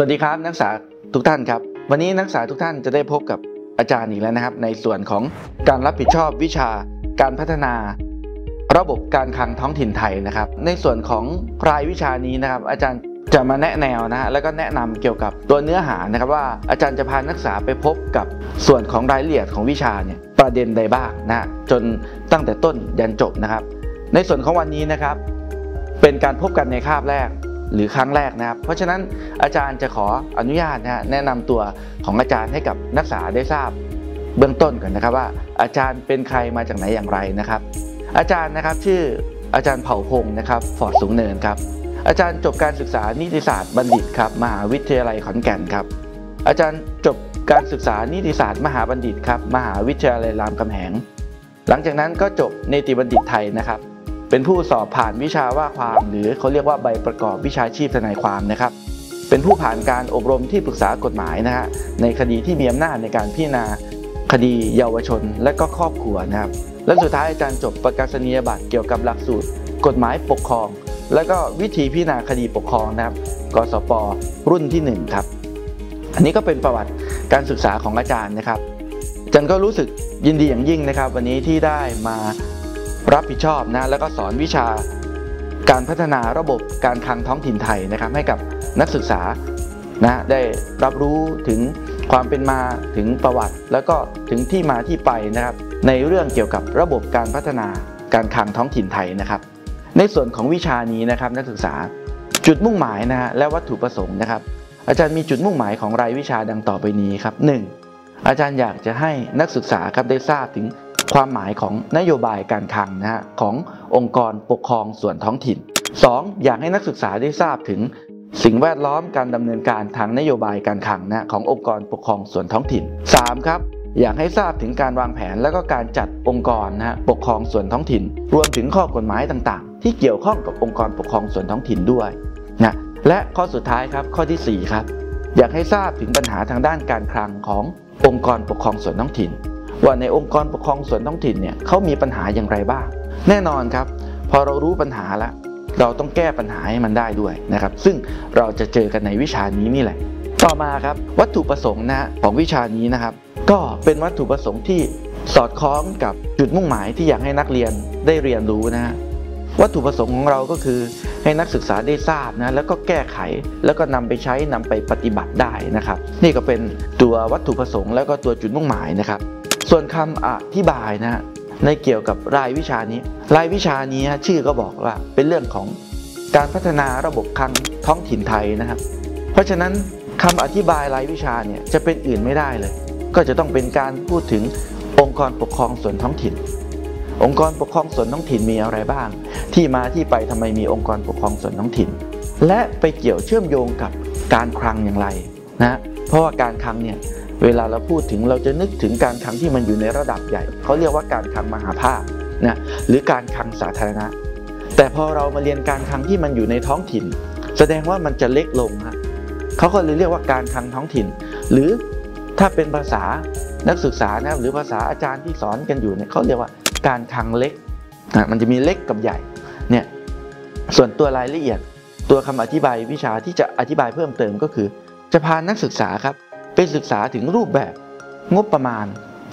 สวัสดีครับนักศึกษาทุกท่านครับ วันนี้นักศึกษาทุกท่านจะได้พบกับอาจารย์อีกแล้วนะครับ ในส่วนของการรับผิดชอบวิชาการพัฒนา ระบบการคลังท้องถิ่นไทยนะครับ ในส่วนของรายวิชานี้นะครับ อาจารย์จะมาแนะแนวนะฮะแล้วก็แนะนำเกี่ยวกับตัวเนื้อหานะครับว่าอาจารย์จะพานักศึกษาไปพบกับส่วนของรายละเอียดของวิชาเนี่ยประเด็นใดบ้างนะจนตั้งแต่ต้นยันจบนะครับ ในส่วนของวันนี้นะครับ เป็นการพบกันในคาบแรก หรือครั้งแรกนะครับ เพราะฉะนั้นอาจารย์จะขออนุญาตนะแนะนำตัวของอาจารย์ให้กับนักศึกษาได้ทราบเบื้องต้นก่อนนะครับว่า อาจารย์เป็นใครมาจากไหนอย่างไรนะครับ อาจารย์นะครับชื่ออาจารย์เผ่าพงศ์นะครับฟอร์ดสูงเนินครับอาจารย์จบการศึกษานิติศาสตร์บัณฑิตครับมหาวิทยาลัยขอนแก่นครับ อาจารย์จบการศึกษานิติศาสตร์มหาบัณฑิตครับมหาวิทยาลัยรามคำแหง หลังจากนั้นก็จบเนติบัณฑิตไทยนะครับ เป็นผู้สอบผ่านวิชาว่าความ หรือเขาเรียกว่าใบประกอบวิชาชีพทนายความนะครับ เป็นผู้ผ่านการอบรมที่ปรึกษากฎหมายนะฮะในคดีที่มีอำนาจในการพิจารณาคดีเยาวชน และก็ครอบครัวนะครับ และสุดท้ายอาจารย์จบประกาศนียบัตรเกี่ยวกับหลักสูตร กฎหมายปกครอง และก็วิธีพิจารณาคดีปกครองนะครับกสปรุ่นที่ 1 ครับ อันนี้ก็เป็นประวัติการศึกษาของอาจารย์นะครับอาจารย์ก็รู้สึกยินดีอย่างยิ่งนะครับ วันนี้ที่ได้มา รับผิดชอบนะแล้วก็สอนวิชาการพัฒนาระบบการคลังท้องถิ่นไทยนะครับให้กับนักศึกษานะได้รับรู้ถึงความเป็นมาถึงประวัติ แล้วก็ถึงที่มาที่ไปนะครับ ในเรื่องเกี่ยวกับระบบการพัฒนาการคลังท้องถิ่นไทยนะครับ ในส่วนของวิชานี้นะครับนักศึกษาจุดมุ่งหมายนะฮะและวัตถุประสงค์นะครับ อาจารย์มีจุดมุ่งหมายของรายวิชาดังต่อไปนี้ครับ 1. อาจารย์อยากจะให้นักศึกษาครับได้ทราบถึง ความหมายของนโยบายการคลังนะฮะขององค์กรปกครองส่วนท้องถิ่น 2. อยากให้นักศึกษาได้ทราบถึงสิ่งแวดล้อมการดำเนินการทางนโยบายการคลังนะขององค์กรปกครองส่วนท้องถิ่น 3. ครับอยากให้ทราบถึงการวางแผนและก็การจัดองค์กรนะฮะปกครองส่วนท้องถิ่น รวมถึงข้อกฎหมายต่างๆ ที่เกี่ยวข้องกับองค์กรปกครองส่วนท้องถิ่นด้วยนะและข้อสุดท้ายครับข้อที่ 4 ครับ อยากให้ทราบถึงปัญหาทางด้านการคลังขององค์กรปกครองส่วนท้องถิ่น ว่าในองค์กรปกครองส่วนท้องถิ่นเนี่ยเขามีปัญหาอย่างไรบ้าง แน่นอนครับ พอเรารู้ปัญหาแล้วเราต้องแก้ปัญหาให้มันได้ด้วยนะครับ ซึ่งเราจะเจอกันในวิชานี้นี่แหละ ต่อมาครับวัตถุประสงค์นะของวิชานี้นะครับ ก็เป็นวัตถุประสงค์ที่สอดคล้องกับจุดมุ่งหมายที่อยากให้นักเรียนได้เรียนรู้นะฮะวัตถุประสงค์ของเราก็คือให้นักศึกษาได้ทราบนะแล้วก็แก้ไขแล้วก็นำไปใช้นำไปปฏิบัติได้นะครับ นี่ก็เป็นตัววัตถุประสงค์แล้วก็ตัวจุดมุ่งหมายนะครับ ส่วนคำอธิบายนะฮะในเกี่ยวกับรายวิชานี้ รายวิชานี้ชื่อก็บอกว่าเป็นเรื่องของการพัฒนาระบบคลังท้องถิ่นไทยนะครับ เพราะฉะนั้นคำอธิบายรายวิชาเนี่ยจะเป็นอื่นไม่ได้เลย ก็จะต้องเป็นการพูดถึงองค์กรปกครองส่วนท้องถิ่น องค์กรปกครองส่วนท้องถิ่นมีอะไรบ้าง ที่มาที่ไปทำไมมีองค์กรปกครองส่วนท้องถิ่น และไปเกี่ยวเชื่อมโยงกับการคลังอย่างไรนะเพราะว่าการคลังเนี่ย เวลาเราพูดถึงเราจะนึกถึงการคลังที่มันอยู่ในระดับใหญ่ เขาเรียกว่าการคลังมหาภาคนะหรือการคลังสาธารณะ แต่พอเรามาเรียนการคลังที่มันอยู่ในท้องถิ่น แสดงว่ามันจะเล็กลงฮะเขาก็เลยเรียกว่าการคลังท้องถิ่น หรือถ้าเป็นภาษานักศึกษานะหรือภาษาอาจารย์ที่สอนกันอยู่เนี่ยเขาเรียกว่าการคลังเล็กนะมันจะมีเล็กกับใหญ่เนี่ยส่วนตัวรายละเอียด ตัวคำอธิบายวิชาที่จะอธิบายเพิ่มเติมก็คือ จะพานักศึกษาครับ ไปศึกษาถึงรูปแบบงบประมาณ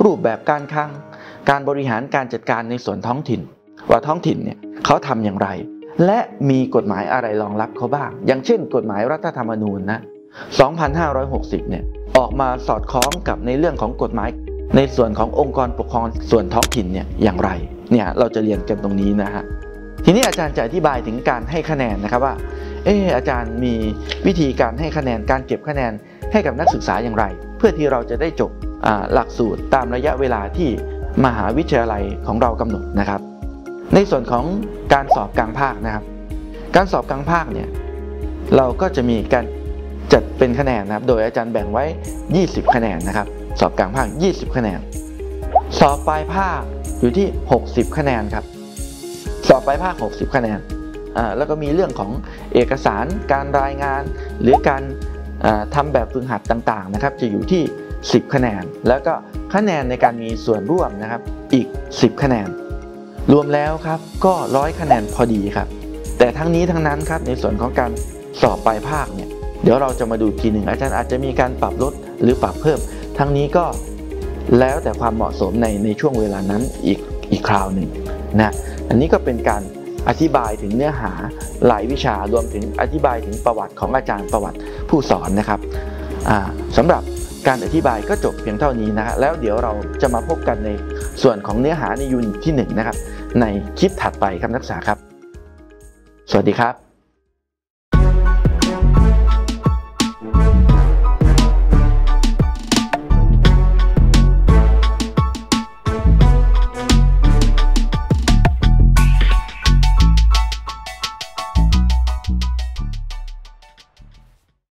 รูปแบบการคลังการบริหารการจัดการในส่วนท้องถิ่น ว่าท้องถิ่นเนี่ยเขาทำอย่างไร และมีกฎหมายอะไรรองรับเขาบ้าง อย่างเช่น กฎหมายรัฐธรรมนูญนะ 2560 เนี่ยออกมาสอดคล้องกับในเรื่องของกฎหมาย ในส่วนขององค์กรปกครองส่วนท้องถิ่นเนี่ยอย่างไรเนี่ยเราจะเรียนกันตรงนี้นะฮะทีนี้อาจารย์จะอธิบายถึงการให้คะแนนนะครับว่าเอออาจารย์มีวิธีการให้คะแนนการเก็บคะแนน ให้กับนักศึกษาอย่างไร เพื่อที่เราจะได้จบหลักสูตรตามระยะเวลาที่มหาวิทยาลัยของเรากำหนดนะครับ ในส่วนของการสอบกลางภาคนะครับ การสอบกลางภาคเนี่ยเราก็จะมีการจัดเป็นคะแนนนะครับ โดยอาจารย์แบ่งไว้ 20 คะแนนนะครับ สอบกลางภาค 20 คะแนน สอบปลายภาคอยู่ที่ 60 คะแนนครับ สอบปลายภาค 60 คะแนน อ่า แล้วก็มีเรื่องของเอกสาร การรายงาน หรือการ ทำแบบฝึกหัดต่างๆนะครับจะอยู่ที่ 10 คะแนน แล้วก็คะแนนในการมีส่วนร่วมนะครับอีก 10 คะแนน รวมแล้วครับก็ร้อยคะแนนพอดีครับ แต่ทั้งนี้ทั้งนั้นครับในส่วนของการสอบปลายภาคเนี่ยเดี๋ยวเราจะมาดูทีหนึ่งอาจารย์อาจจะมีการปรับลดหรือปรับเพิ่ม ทั้งนี้ก็แล้วแต่ความเหมาะสมในในช่วงเวลานั้นอีกอีกคราวหนึ่งนะอันนี้ก็เป็นการ อธิบายถึงเนื้อหาหลายวิชารวมถึงอธิบายถึงประวัติของอาจารย์ประวัติผู้สอนนะครับสำหรับการอธิบายก็จบเพียงเท่านี้นะฮะแล้วเดี๋ยวเราจะมาพบกันในส่วนของเนื้อหาในยูนิตที่หนึ่งนะครับในคลิปถัดไปครับนักศึกษาครับ สวัสดีครับ